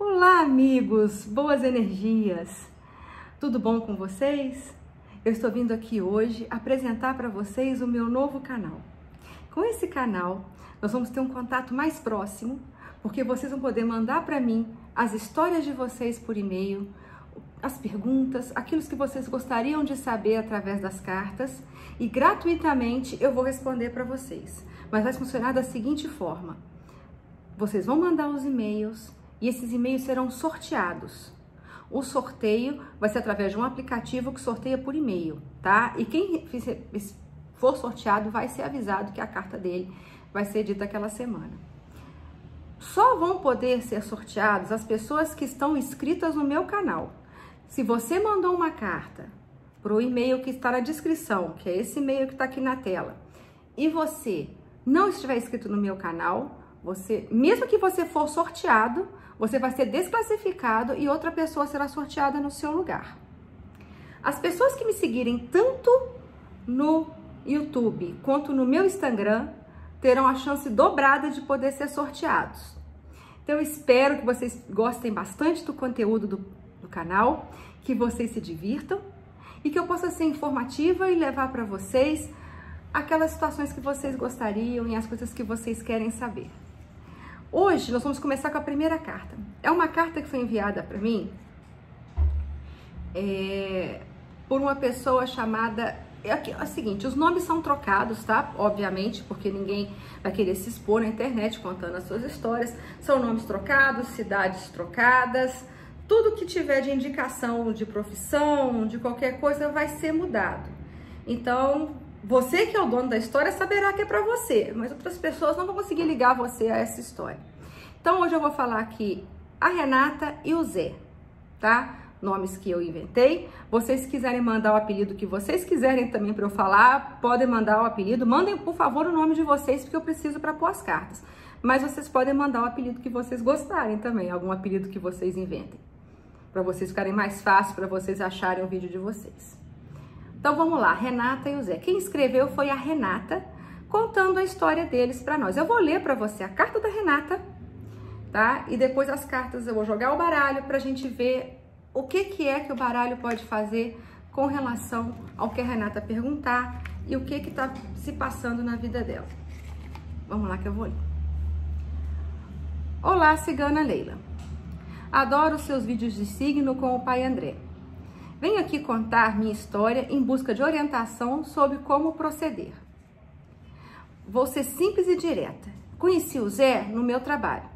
Olá, amigos! Boas energias! Tudo bom com vocês? Eu estou vindo aqui hoje apresentar para vocês o meu novo canal. Com esse canal, nós vamos ter um contato mais próximo, porque vocês vão poder mandar para mim as histórias de vocês por e-mail, as perguntas, aquilo que vocês gostariam de saber através das cartas e gratuitamente eu vou responder para vocês. Mas vai funcionar da seguinte forma: vocês vão mandar os e-mails e esses e-mails serão sorteados. O sorteio vai ser através de um aplicativo que sorteia por e-mail, tá? E quem for sorteado vai ser avisado que a carta dele vai ser dita aquela semana. Só vão poder ser sorteados as pessoas que estão inscritas no meu canal. Se você mandou uma carta para o e-mail que está na descrição, que é esse e-mail que está aqui na tela, e você não estiver inscrito no meu canal, você, mesmo que você for sorteado, você vai ser desclassificado e outra pessoa será sorteada no seu lugar. As pessoas que me seguirem tanto no YouTube quanto no meu Instagram terão a chance dobrada de poder ser sorteados. Então eu espero que vocês gostem bastante do conteúdo do, do canal, que vocês se divirtam e que eu possa ser informativa e levar para vocês aquelas situações que vocês gostariam e as coisas que vocês querem saber. Hoje nós vamos começar com a primeira carta. É uma carta que foi enviada para mim é, por uma pessoa chamada. É, é o seguinte, os nomes são trocados, tá? Obviamente, porque ninguém vai querer se expor na internet contando as suas histórias. São nomes trocados, cidades trocadas. Tudo que tiver de indicação de profissão, de qualquer coisa, vai ser mudado. Então, você que é o dono da história saberá que é para você, mas outras pessoas não vão conseguir ligar você a essa história. Então hoje eu vou falar aqui a Renata e o Zé, tá? Nomes que eu inventei. Vocês quiserem mandar o apelido que vocês quiserem também para eu falar, podem mandar o apelido. Mandem, por favor, o nome de vocês, porque eu preciso para pôr as cartas. Mas vocês podem mandar o apelido que vocês gostarem também, algum apelido que vocês inventem. Para vocês ficarem mais fácil, para vocês acharem o vídeo de vocês. Então vamos lá, Renata e o Zé. Quem escreveu foi a Renata, contando a história deles para nós. Eu vou ler para você a carta da Renata, tá? E depois as cartas eu vou jogar o baralho para a gente ver o que, que é que o baralho pode fazer com relação ao que a Renata perguntar e o que que tá se passando na vida dela. Vamos lá que eu vou ler. Olá, cigana Leila. Adoro seus vídeos de signo com o pai André. Venho aqui contar minha história em busca de orientação sobre como proceder. Vou ser simples e direta. Conheci o Zé no meu trabalho.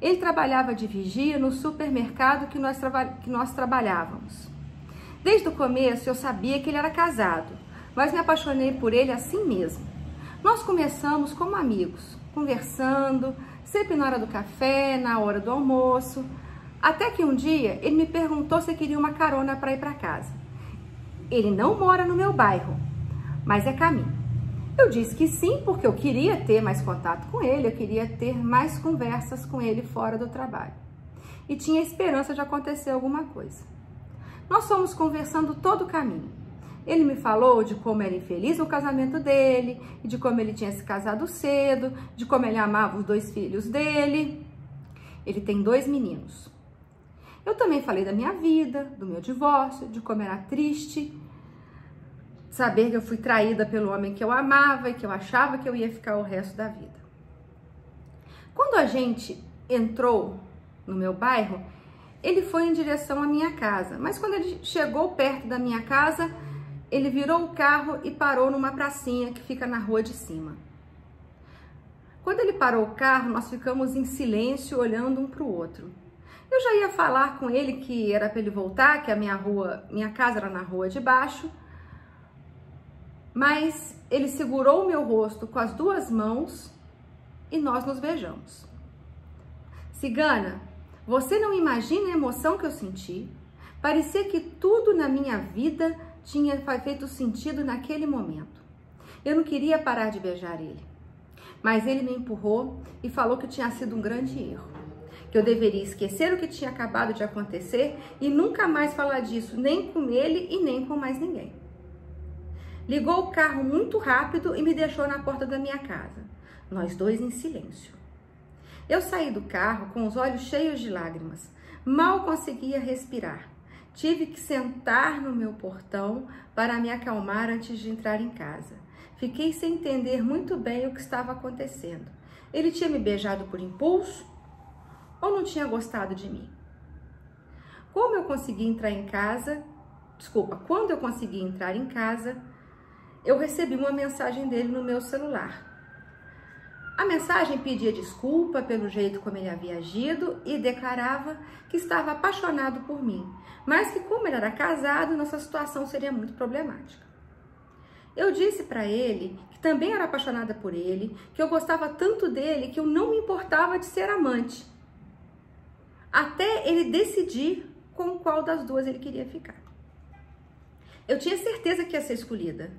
Ele trabalhava de vigia no supermercado que nós, que nós trabalhávamos. Desde o começo eu sabia que ele era casado, mas me apaixonei por ele assim mesmo. Nós começamos como amigos, conversando, sempre na hora do café, na hora do almoço, até que um dia ele me perguntou se queria uma carona para ir para casa. Ele não mora no meu bairro, mas é caminho. Eu disse que sim, porque eu queria ter mais contato com ele, eu queria ter mais conversas com ele fora do trabalho. E tinha esperança de acontecer alguma coisa. Nós fomos conversando todo o caminho. Ele me falou de como era infeliz no casamento dele, de como ele tinha se casado cedo, de como ele amava os dois filhos dele. Ele tem dois meninos. Eu também falei da minha vida, do meu divórcio, de como era triste saber que eu fui traída pelo homem que eu amava e que eu achava que eu ia ficar o resto da vida. Quando a gente entrou no meu bairro, ele foi em direção à minha casa, mas quando ele chegou perto da minha casa, ele virou o carro e parou numa pracinha que fica na rua de cima. Quando ele parou o carro, nós ficamos em silêncio olhando um para o outro. Eu já ia falar com ele que era para ele voltar, que a minha rua, minha casa era na rua de baixo, mas ele segurou o meu rosto com as duas mãos e nós nos beijamos. Cigana, você não imagina a emoção que eu senti? Parecia que tudo na minha vida tinha feito sentido naquele momento. Eu não queria parar de beijar ele, mas ele me empurrou e falou que tinha sido um grande erro que eu deveria esquecer o que tinha acabado de acontecer e nunca mais falar disso, nem com ele e nem com mais ninguém. Ligou o carro muito rápido e me deixou na porta da minha casa, nós dois em silêncio. Eu saí do carro com os olhos cheios de lágrimas. Mal conseguia respirar. Tive que sentar no meu portão para me acalmar antes de entrar em casa. Fiquei sem entender muito bem o que estava acontecendo. Ele tinha me beijado por impulso ou não tinha gostado de mim? Como eu consegui entrar em casa? Desculpa, quando eu consegui entrar em casa, eu recebi uma mensagem dele no meu celular. A mensagem pedia desculpa pelo jeito como ele havia agido e declarava que estava apaixonado por mim, mas que como ele era casado, nossa situação seria muito problemática. Eu disse para ele que também era apaixonada por ele, que eu gostava tanto dele que eu não me importava de ser amante. Até ele decidir com qual das duas ele queria ficar. Eu tinha certeza que ia ser escolhida.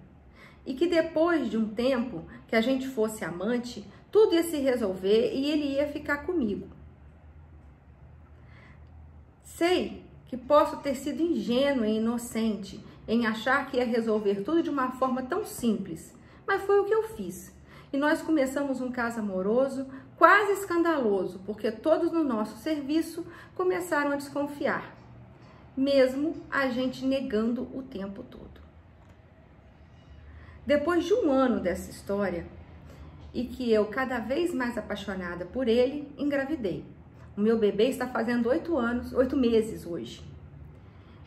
E que depois de um tempo que a gente fosse amante, tudo ia se resolver e ele ia ficar comigo. Sei que posso ter sido ingênua e inocente em achar que ia resolver tudo de uma forma tão simples, mas foi o que eu fiz. E nós começamos um caso amoroso quase escandaloso, porque todos no nosso serviço começaram a desconfiar, mesmo a gente negando o tempo todo. Depois de um ano dessa história, e que eu, cada vez mais apaixonada por ele, engravidei. O meu bebê está fazendo oito anos, oito meses hoje.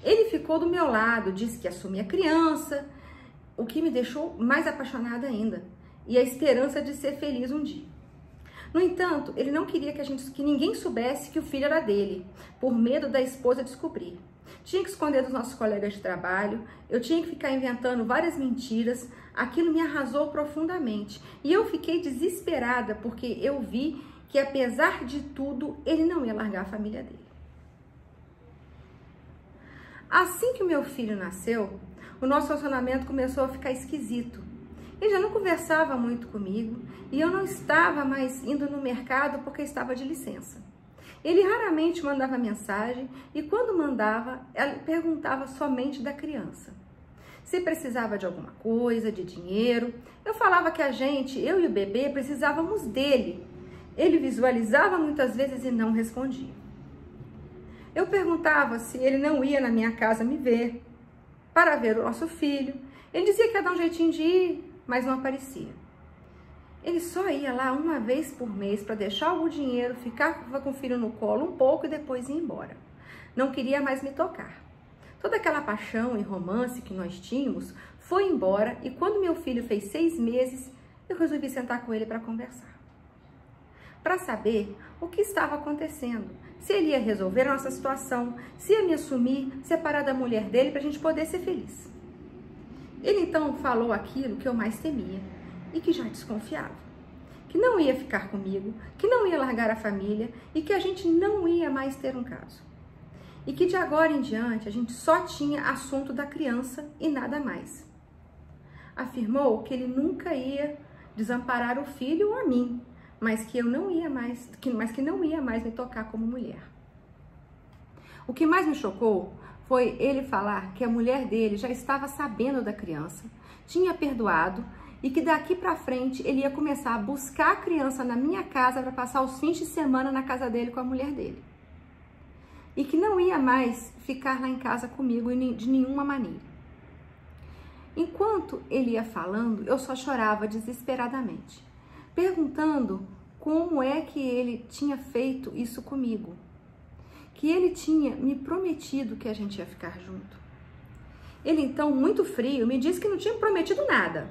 Ele ficou do meu lado, disse que assumia a criança, o que me deixou mais apaixonada ainda, e a esperança de ser feliz um dia. No entanto, ele não queria que, a gente, que ninguém soubesse que o filho era dele, por medo da esposa descobrir. Tinha que esconder dos nossos colegas de trabalho, eu tinha que ficar inventando várias mentiras, aquilo me arrasou profundamente. E eu fiquei desesperada porque eu vi que, apesar de tudo, ele não ia largar a família dele. Assim que o meu filho nasceu, o nosso relacionamento começou a ficar esquisito. Ele já não conversava muito comigo e eu não estava mais indo no mercado porque estava de licença. Ele raramente mandava mensagem e quando mandava, ela perguntava somente da criança. Se precisava de alguma coisa, de dinheiro, eu falava que a gente, eu e o bebê, precisávamos dele. Ele visualizava muitas vezes e não respondia. Eu perguntava se ele não ia na minha casa me ver para ver o nosso filho. Ele dizia que ia dar um jeitinho de ir, mas não aparecia. Ele só ia lá uma vez por mês para deixar algum dinheiro, ficar com o filho no colo um pouco e depois ir embora. Não queria mais me tocar. Toda aquela paixão e romance que nós tínhamos foi embora e quando meu filho fez seis meses, eu resolvi sentar com ele para conversar. Para saber o que estava acontecendo, se ele ia resolver a nossa situação, se ia me assumir, separar da mulher dele para a gente poder ser feliz. Ele então falou aquilo que eu mais temia e que já desconfiava. Que não ia ficar comigo, que não ia largar a família e que a gente não ia mais ter um caso. E que de agora em diante a gente só tinha assunto da criança e nada mais. Afirmou que ele nunca ia desamparar o filho ou a mim, mas que eu não ia mais, que, mas que não ia mais me tocar como mulher. O que mais me chocou foi ele falar que a mulher dele já estava sabendo da criança, tinha perdoado e que daqui para frente ele ia começar a buscar a criança na minha casa para passar os fins de semana na casa dele com a mulher dele. E que não ia mais ficar lá em casa comigo de nenhuma maneira. Enquanto ele ia falando, eu só chorava desesperadamente, perguntando como é que ele tinha feito isso comigo que ele tinha me prometido que a gente ia ficar junto. Ele então, muito frio, me disse que não tinha prometido nada,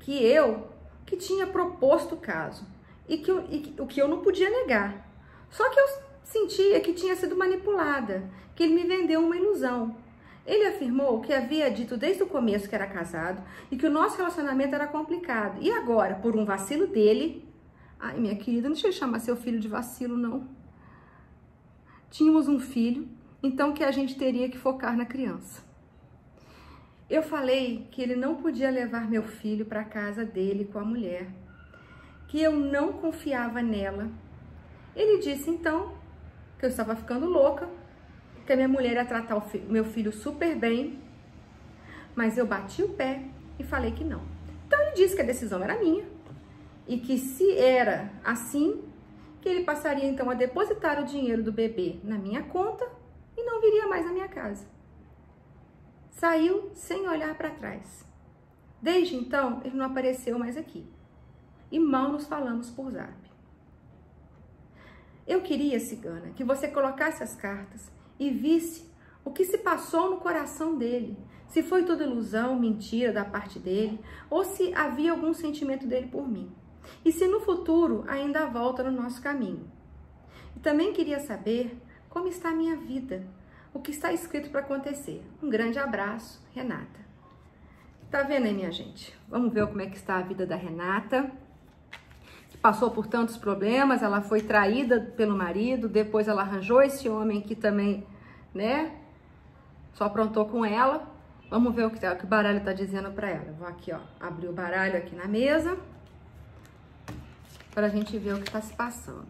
que eu que tinha proposto o caso e que, eu, e o que eu não podia negar. Só que eu sentia que tinha sido manipulada, que ele me vendeu uma ilusão. Ele afirmou que havia dito desde o começo que era casado e que o nosso relacionamento era complicado. E agora, por um vacilo dele, ai minha querida, não deixa eu chamar seu filho de vacilo, não tínhamos um filho, então que a gente teria que focar na criança. Eu falei que ele não podia levar meu filho para casa dele com a mulher, que eu não confiava nela. Ele disse então que eu estava ficando louca, que a minha mulher ia tratar o fi meu filho super bem, mas eu bati o pé e falei que não. Então ele disse que a decisão era minha e que se era assim, que ele passaria então a depositar o dinheiro do bebê na minha conta e não viria mais à minha casa. Saiu sem olhar para trás. Desde então, ele não apareceu mais aqui. E mal nos falamos por zap. Eu queria, cigana, que você colocasse as cartas e visse o que se passou no coração dele. Se foi toda ilusão, mentira da parte dele, ou se havia algum sentimento dele por mim. E se no futuro ainda volta no nosso caminho. E também queria saber como está a minha vida, o que está escrito para acontecer. Um grande abraço, Renata. Tá vendo aí, minha gente? Vamos ver como é que está a vida da Renata. Passou por tantos problemas, ela foi traída pelo marido, depois ela arranjou esse homem que também, né, só aprontou com ela. Vamos ver o que, o, baralho tá dizendo para ela. Vou aqui, ó, abrir o baralho aqui na mesa para a gente ver o que está se passando.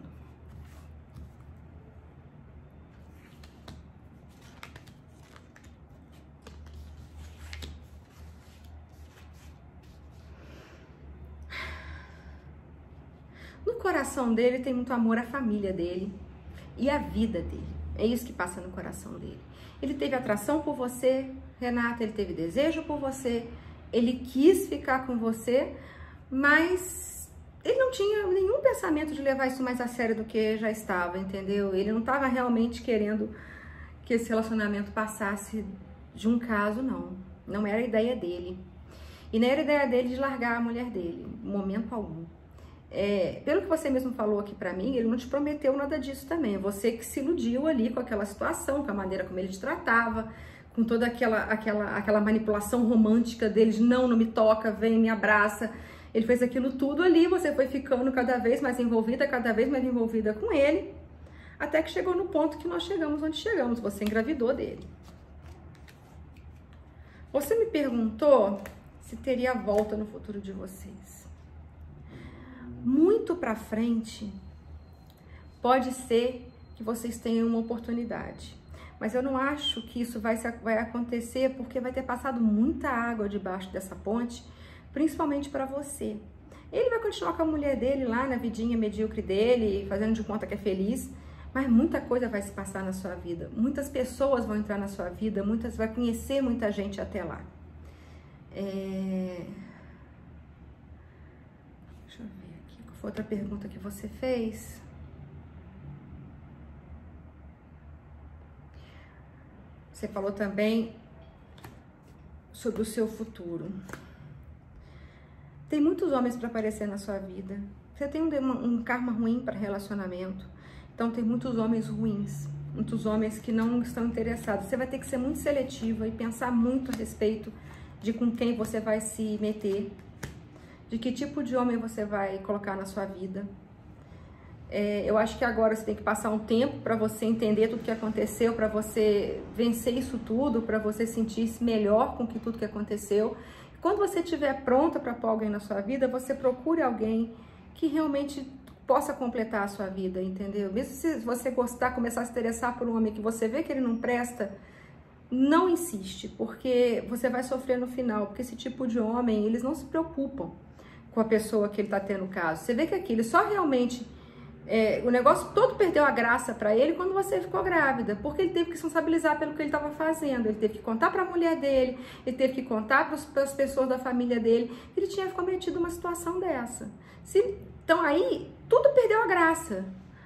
No coração dele tem muito amor à família dele e à vida dele. É isso que passa no coração dele. Ele teve atração por você, Renata, ele teve desejo por você, ele quis ficar com você, mas não tinha nenhum pensamento de levar isso mais a sério do que já estava, entendeu? Ele não estava realmente querendo que esse relacionamento passasse de um caso, não. Não era a ideia dele. E nem era a ideia dele de largar a mulher dele, momento algum. É, pelo que você mesmo falou aqui para mim, ele não te prometeu nada disso também. Você que se iludiu ali com aquela situação, com a maneira como ele te tratava, com toda aquela, aquela, aquela manipulação romântica dele de não, não me toca, vem, me abraça. Ele fez aquilo tudo ali, você foi ficando cada vez mais envolvida, cada vez mais envolvida com ele, até que chegou no ponto que nós chegamos onde chegamos, você engravidou dele. Você me perguntou se teria volta no futuro de vocês muito para frente, pode ser que vocês tenham uma oportunidade. Mas eu não acho que isso vai, vai acontecer porque vai ter passado muita água debaixo dessa ponte, principalmente para você. Ele vai continuar com a mulher dele lá na vidinha medíocre dele, fazendo de conta que é feliz, mas muita coisa vai se passar na sua vida. Muitas pessoas vão entrar na sua vida, muitas vai conhecer muita gente até lá. É... outra pergunta que você fez. Você falou também sobre o seu futuro. Tem muitos homens para aparecer na sua vida. Você tem um, um karma ruim para relacionamento. Então tem muitos homens ruins, muitos homens que não estão interessados. Você vai ter que ser muito seletiva e pensar muito a respeito de com quem você vai se meter de que tipo de homem você vai colocar na sua vida. É, eu acho que agora você tem que passar um tempo para você entender tudo que aconteceu, para você vencer isso tudo, para você sentir-se melhor com que tudo que aconteceu. Quando você estiver pronta para pôr alguém na sua vida, você procure alguém que realmente possa completar a sua vida, entendeu? Mesmo se você gostar, começar a se interessar por um homem que você vê que ele não presta, não insiste, porque você vai sofrer no final, porque esse tipo de homem, eles não se preocupam com a pessoa que ele está tendo caso. Você vê que aquilo só realmente é, o negócio todo perdeu a graça para ele quando você ficou grávida, porque ele teve que responsabilizar pelo que ele estava fazendo. Ele teve que contar para a mulher dele, ele teve que contar para as pessoas da família dele. Ele tinha cometido uma situação dessa. Se, então aí tudo perdeu a graça.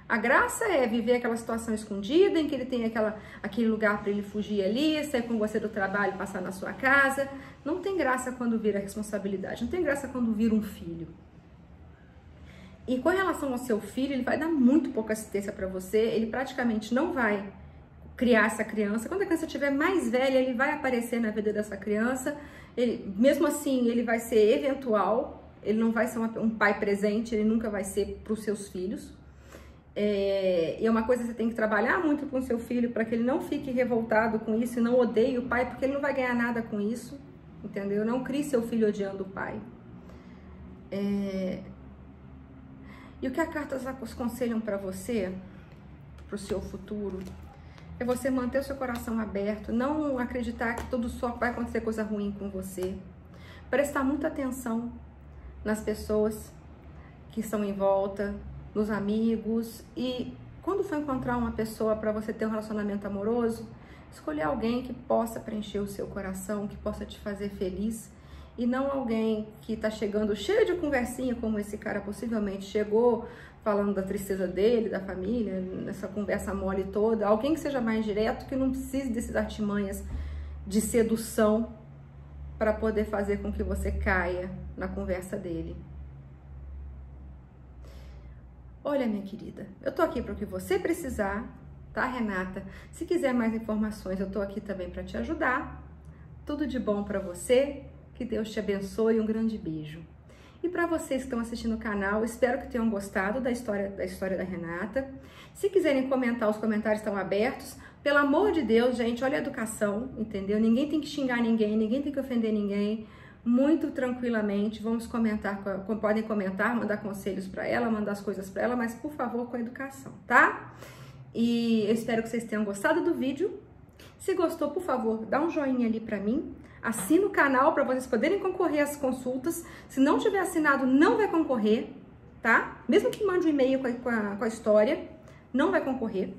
A graça é viver aquela situação escondida, em que ele tem aquela, aquele lugar para ele fugir ali, sair com você do trabalho, passar na sua casa. Não tem graça quando vira responsabilidade, não tem graça quando vira um filho. E com relação ao seu filho, ele vai dar muito pouca assistência para você, ele praticamente não vai criar essa criança. Quando a criança estiver mais velha, ele vai aparecer na vida dessa criança. Ele, mesmo assim, ele vai ser eventual, ele não vai ser uma, um pai presente, ele nunca vai ser para os seus filhos. É, e é uma coisa que você tem que trabalhar muito com seu filho para que ele não fique revoltado com isso e não odeie o pai, porque ele não vai ganhar nada com isso, entendeu? Não crie seu filho odiando o pai. É... E o que as cartas aconselham para você, para o seu futuro, é você manter o seu coração aberto, não acreditar que tudo só vai acontecer coisa ruim com você. Prestar muita atenção nas pessoas que estão em volta, nos amigos e quando for encontrar uma pessoa para você ter um relacionamento amoroso, escolher alguém que possa preencher o seu coração, que possa te fazer feliz e não alguém que está chegando cheio de conversinha, como esse cara possivelmente chegou, falando da tristeza dele, da família, nessa conversa mole toda. Alguém que seja mais direto, que não precise desses artimanhas de sedução para poder fazer com que você caia na conversa dele. Olha, minha querida, eu tô aqui para o que você precisar, tá, Renata? Se quiser mais informações, eu tô aqui também para te ajudar. Tudo de bom para você. Que Deus te abençoe. Um grande beijo. E para vocês que estão assistindo o canal, espero que tenham gostado da história da história da Renata. Se quiserem comentar, os comentários estão abertos. Pelo amor de Deus, gente, olha a educação, entendeu? Ninguém tem que xingar ninguém, ninguém tem que ofender ninguém muito tranquilamente. Vamos comentar, podem comentar, mandar conselhos para ela, mandar as coisas para ela, mas por favor com educação, tá? E eu espero que vocês tenham gostado do vídeo. Se gostou, por favor, dá um joinha ali para mim. Assina o canal para vocês poderem concorrer às consultas. Se não tiver assinado, não vai concorrer, tá? Mesmo que mande um e-mail com, com, a história, não vai concorrer.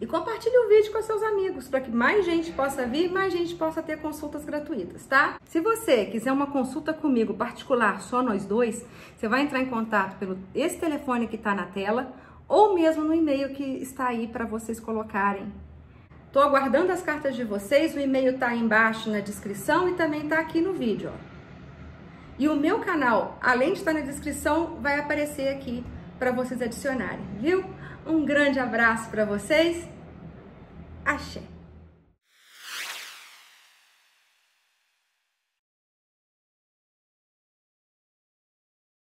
E compartilhe o vídeo com seus amigos para que mais gente possa vir, mais gente possa ter consultas gratuitas, tá? Se você quiser uma consulta comigo particular, só nós dois, você vai entrar em contato pelo esse telefone que está na tela ou mesmo no e-mail que está aí para vocês colocarem. Estou aguardando as cartas de vocês, o e-mail está aí embaixo na descrição e também está aqui no vídeo. Ó. E o meu canal, além de estar na descrição, vai aparecer aqui para vocês adicionarem, viu? Um grande abraço para vocês. Axé!